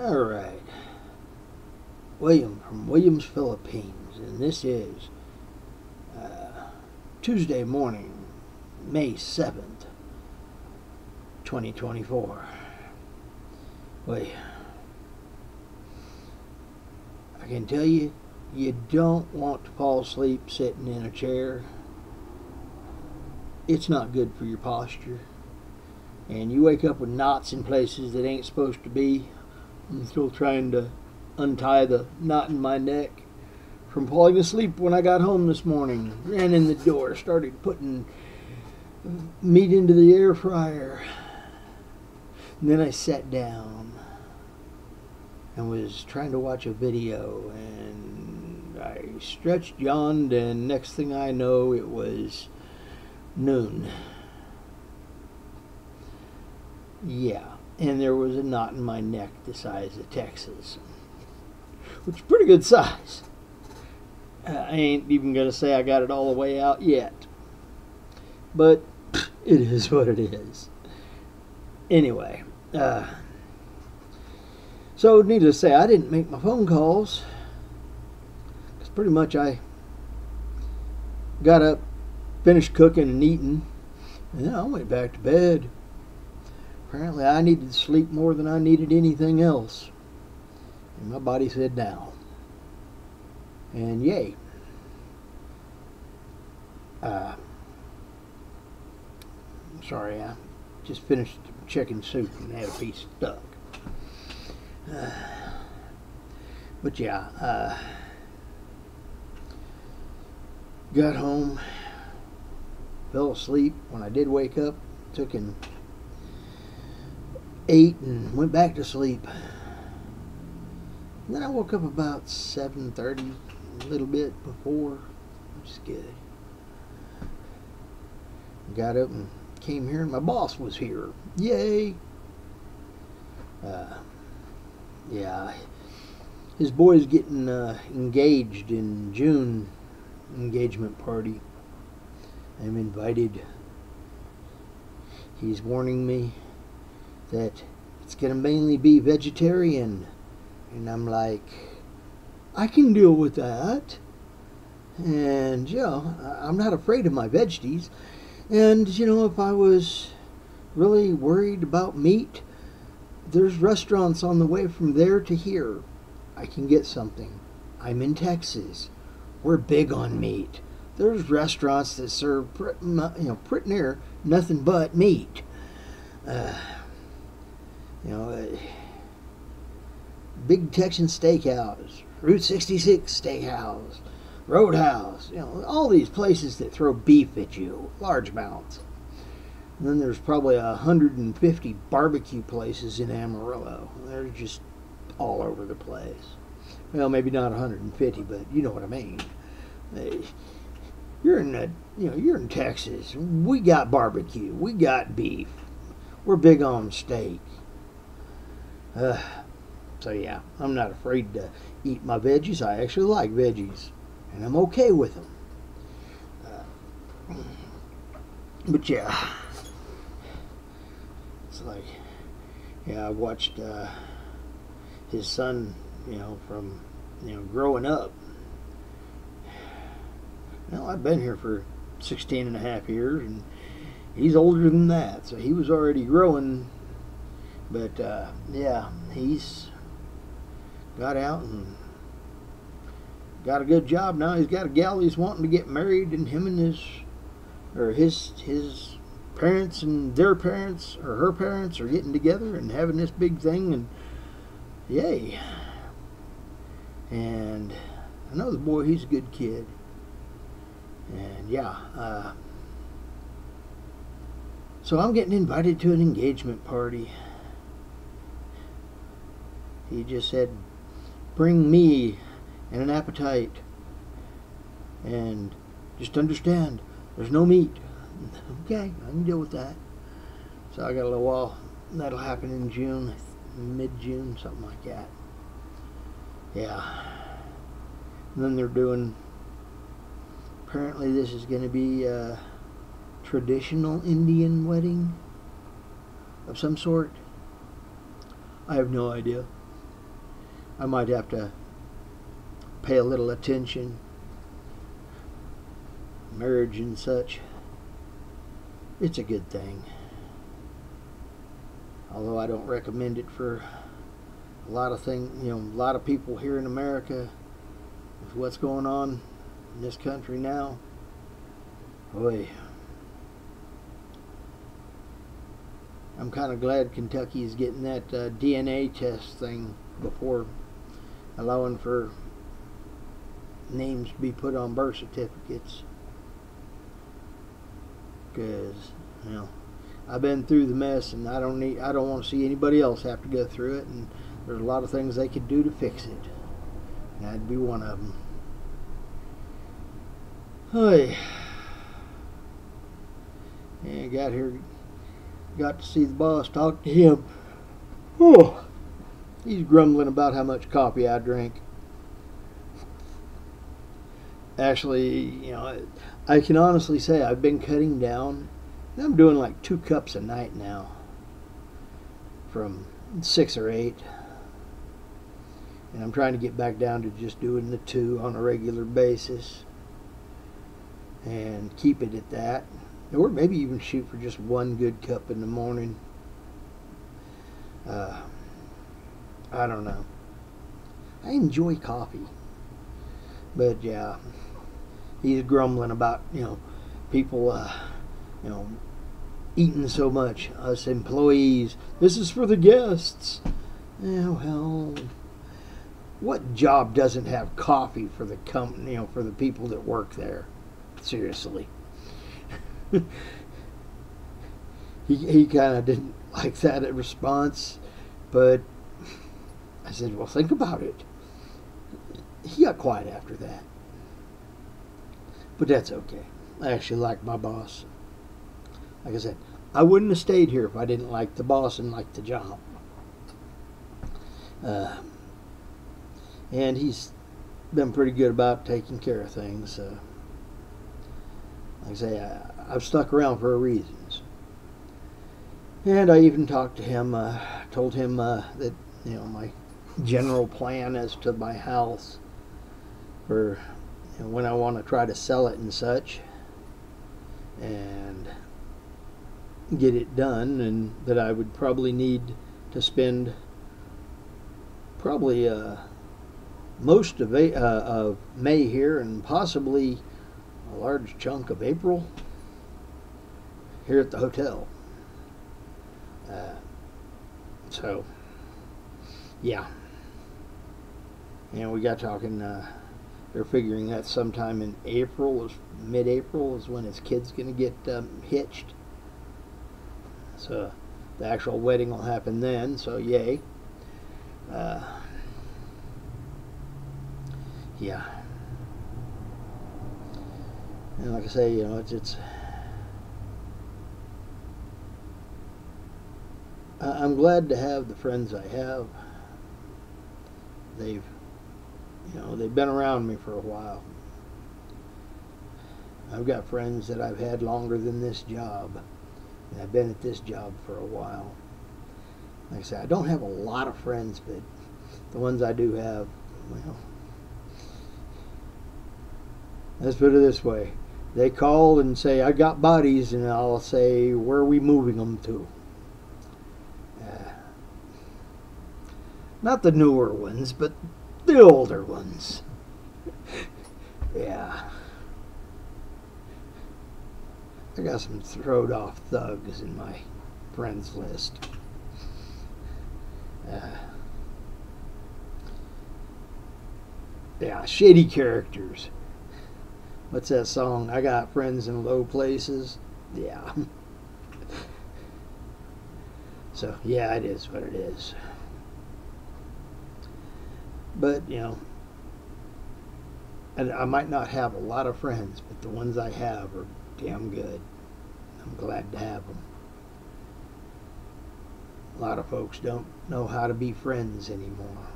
All right. William from Williams, Philippines, and this is uh, Tuesday morning, May 7th, 2024. Wait. I can tell you, you don't want to fall asleep sitting in a chair. It's not good for your posture. And you wake up with knots in places that ain't supposed to be. I'm still trying to untie the knot in my neck from falling asleep when I got home this morning. Ran in the door, started putting meat into the air fryer. And then I sat down and was trying to watch a video and I stretched, yawned, and next thing I know, it was noon. Yeah, and there was a knot in my neck the size of Texas, which is pretty good size. Uh, I ain't even gonna say I got it all the way out yet, but it is what it is. Anyway, uh, so needless to say, I didn't make my phone calls because pretty much I got up, finished cooking and eating, and then I went back to bed. Apparently, I needed sleep more than I needed anything else. And my body said now. And yay. Uh, sorry, I just finished chicken soup and had a piece stuck. Uh, but yeah, uh, got home, fell asleep. When I did wake up, took in ate and went back to sleep. And then I woke up about 7.30, a little bit before, which is good. Got up and came here and my boss was here. Yay! Uh, yeah, his boy's getting uh, engaged in June engagement party. I'm invited. He's warning me that it's going to mainly be vegetarian. And I'm like, I can deal with that. And, you know, I'm not afraid of my veggies. And, you know, if I was really worried about meat, there's restaurants on the way from there to here. I can get something. I'm in Texas. We're big on meat. There's restaurants that serve, you know, pretty near nothing but meat. Uh, you know, Big Texan Steakhouse, Route 66 Steakhouse, Roadhouse, you know, all these places that throw beef at you, large amounts. And then there's probably 150 barbecue places in Amarillo. They're just all over the place. Well, maybe not 150, but you know what I mean. You're in the, you know, you're in Texas. We got barbecue. We got beef. We're big on steak. Uh, so yeah, I'm not afraid to eat my veggies. I actually like veggies, and I'm okay with them. Uh, but yeah, it's like, yeah, I watched uh, his son, you know, from you know growing up. Well, I've been here for 16 and a half years, and he's older than that, so he was already growing but uh, yeah, he's got out and got a good job now. He's got a gal he's wanting to get married, and him and his or his his parents and their parents or her parents are getting together and having this big thing, and yay! And I know the boy; he's a good kid, and yeah. Uh, so I'm getting invited to an engagement party he just said, bring me and an appetite. And just understand, there's no meat. Okay, I can deal with that. So I got a little while. That'll happen in June, mid-June, something like that. Yeah. And then they're doing, apparently this is going to be a traditional Indian wedding of some sort. I have no idea. I might have to pay a little attention. Marriage and such. It's a good thing. Although I don't recommend it for a lot of things, you know, a lot of people here in America with what's going on in this country now. Boy, I'm kind of glad Kentucky is getting that uh, DNA test thing before allowing for names to be put on birth certificates. Because, you know, I've been through the mess and I don't need I don't want to see anybody else have to go through it and there's a lot of things they could do to fix it. And that'd be one of them. Hey. And got here got to see the boss, talk to him. Oh, he's grumbling about how much coffee I drink. Actually, you know, I can honestly say I've been cutting down. I'm doing like two cups a night now, from six or eight. And I'm trying to get back down to just doing the two on a regular basis and keep it at that or maybe even shoot for just one good cup in the morning. Uh, I don't know. I enjoy coffee, but yeah, he's grumbling about you know people uh, you know eating so much. Us employees, this is for the guests. Yeah, well, what job doesn't have coffee for the company? You know, for the people that work there. Seriously. he he kind of didn't like that response, but I said, "Well, think about it." He got quiet after that, but that's okay. I actually like my boss. Like I said, I wouldn't have stayed here if I didn't like the boss and like the job. Uh, and he's been pretty good about taking care of things. Uh, like I say, I, I've stuck around for a reason. And I even talked to him, uh, told him uh, that, you know, my general plan as to my house know, when I want to try to sell it and such and get it done and that I would probably need to spend probably uh, most of, uh, of May here and possibly a large chunk of April here at the hotel. Uh, so, yeah. And we got talking, uh, they're figuring that sometime in April, is mid-April, is when his kid's going to get um, hitched. So the actual wedding will happen then, so yay. Uh, yeah. And like I say, you know, it's, it's I'm glad to have the friends I have. They've, you know, they've been around me for a while. I've got friends that I've had longer than this job. And I've been at this job for a while. Like I said, I don't have a lot of friends, but the ones I do have, well, let's put it this way. They call and say, I got bodies, and I'll say, where are we moving them to? Uh, not the newer ones, but the older ones. yeah. I got some throwed off thugs in my friends list. Uh, yeah, shady characters. What's that song? I got friends in low places. Yeah. so, yeah, it is what it is. But, you know, and I might not have a lot of friends, but the ones I have are damn good. I'm glad to have them. A lot of folks don't know how to be friends anymore.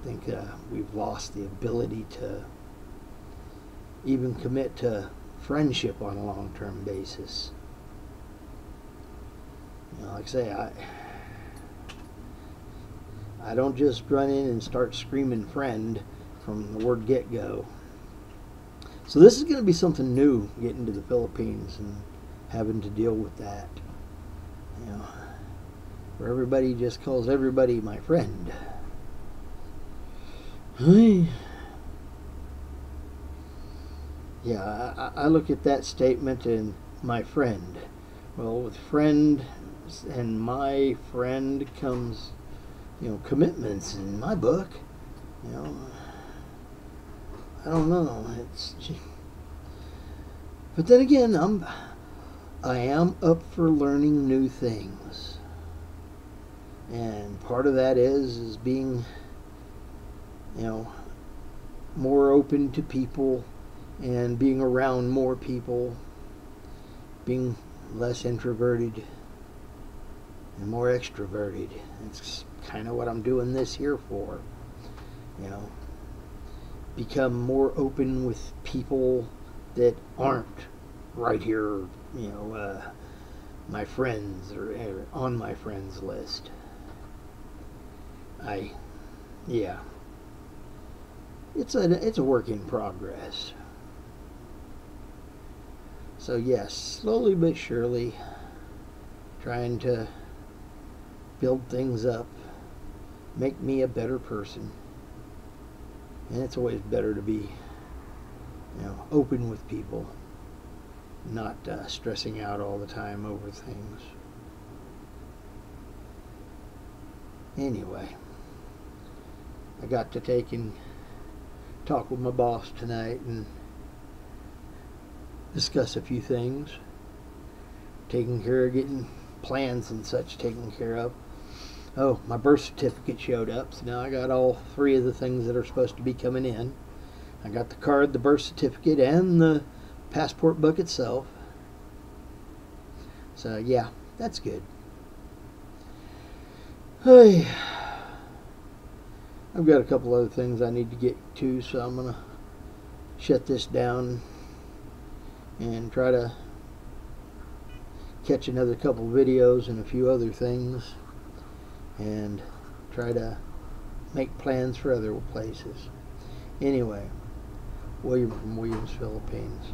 I think uh, we've lost the ability to even commit to friendship on a long-term basis. You know, like I say, I I don't just run in and start screaming friend from the word get go. So this is going to be something new getting to the Philippines and having to deal with that. You know, where everybody just calls everybody my friend. Yeah, I, I look at that statement and my friend. Well, with friend and my friend comes, you know, commitments in my book. You know, I don't know. It's, but then again, I'm, I am up for learning new things, and part of that is is being, you know, more open to people and being around more people, being less introverted and more extroverted. It's kind of what I'm doing this here for. You know, become more open with people that aren't right here, you know, uh, my friends or, or on my friends list. I, yeah, it's a it's a work in progress. So yes, slowly but surely, trying to build things up, make me a better person. And it's always better to be, you know, open with people, not uh, stressing out all the time over things. Anyway, I got to take and talk with my boss tonight and discuss a few things. Taking care of getting plans and such taken care of. Oh, my birth certificate showed up, so now I got all three of the things that are supposed to be coming in. I got the card, the birth certificate, and the passport book itself. So, yeah, that's good. Hey, I've got a couple other things I need to get to, so I'm going to shut this down and try to catch another couple videos and a few other things and try to make plans for other places. Anyway, William from Williams, Philippines.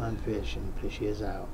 I'm fishing. Fish is out.